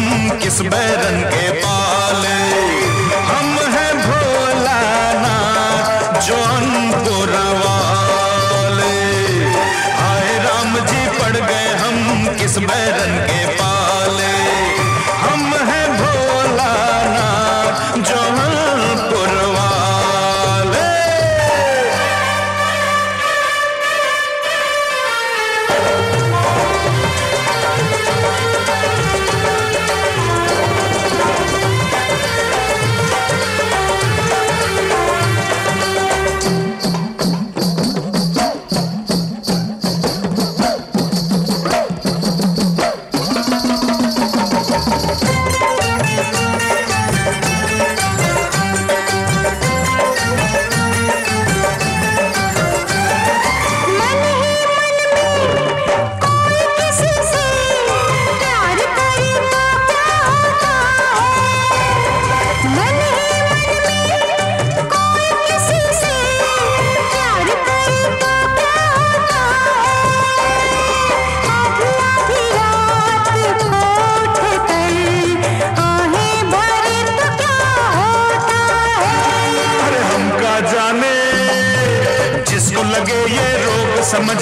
हम किस बैरन के पाले हम हैं भोलाना, जौन को रवाले आए राम जी, पड़ गए हम किस बैरन के पाले someone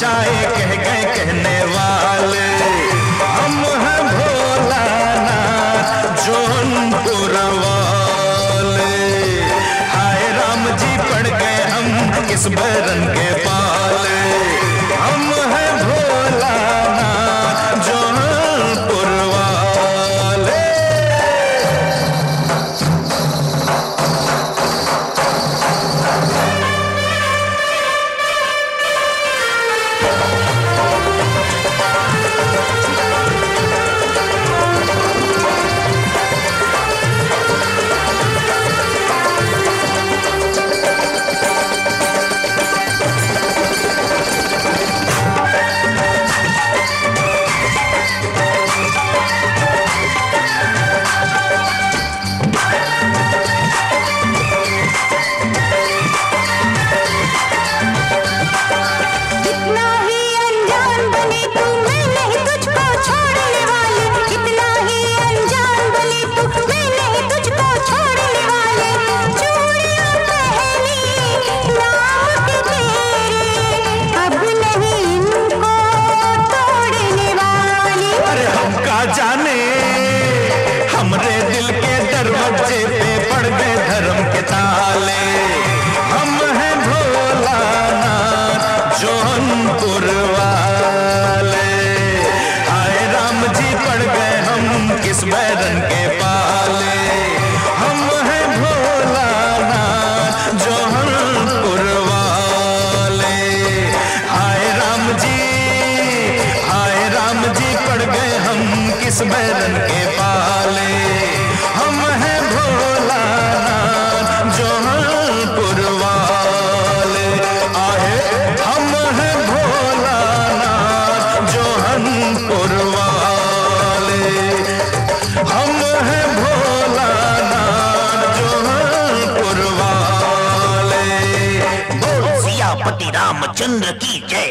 जाए कह गए कहने वाले। हम हैं भोलानाथ जौनपुर वाले हाय राम जी, पढ़ गए हम किस बरन জানে बैरन के पाले। हम हैं भोलानाथ जौहरपुर वाले आहे, हम हैं भोलानाथ जौहरपुर वाले हम हैं भोलानाथ जौहरपुर वाले बोल सियापति रामचंद्र की जय।